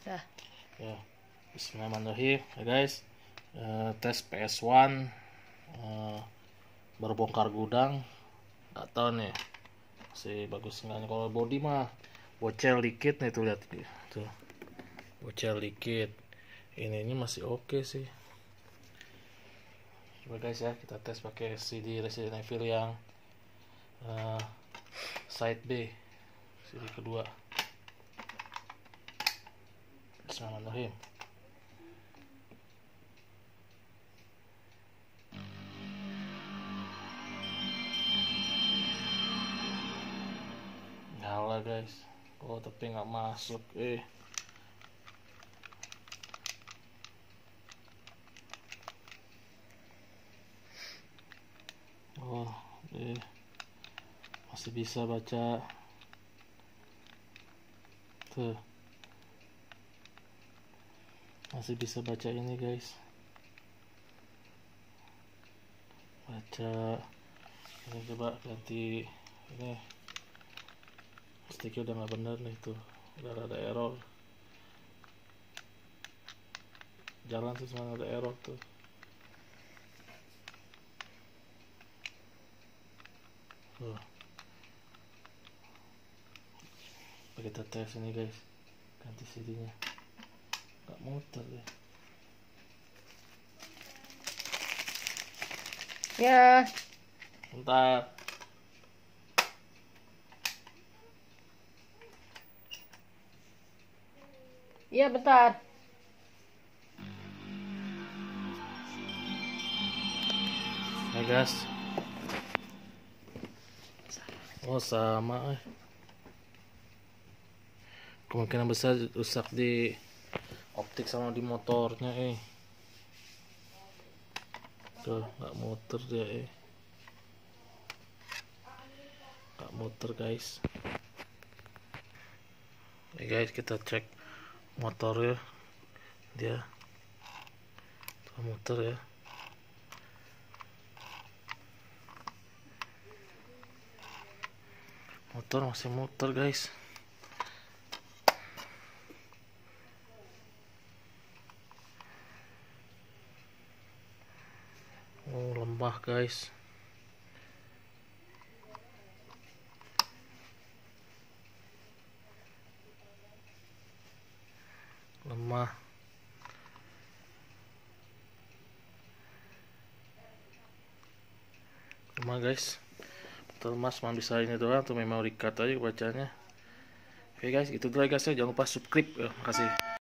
Ya. Ya. Bismillahirrahmanirrahim. Ya guys. Eh, tes PS1 eh, baru bongkar gudang. Gak tahu nih. Masih bagus enggaknya kalau body mah bocel dikit nih tuh lihat. Tuh. Bocel dikit. Ininya masih oke sih. Coba guys ya, kita tes pakai CD Resident Evil yang eh, side B. CD kedua. Bismillahirrahmanirrahim. Nyala guys. Oh tapi nggak masuk. Eh. Oh, eh. Masih bisa baca. Tuh. Masih bisa baca ini guys. Baca. Ini coba ganti ini. Sticknya udah nggak bener nih tuh. Udah ada error. Jalan tuh cuma ada error tuh. Coba kita tes ini guys. Ganti CD nya nggak muter deh Ya. bentar Iya bentar. ya guys oh sama eh. kemungkinan besar rusak di optik sama di motornya eh. Tuh nggak muter dia eh. Nggak muter guys. Ya guys kita cek motornya dia tuh muter ya. Motor masih muter guys lemah guys. Lemah. Lemah guys. Betul mas. Cuma bisa ini doang tuh memori card aja bacanya oke guys. Itu dulu guys ya. Jangan lupa subscribe ya. Makasih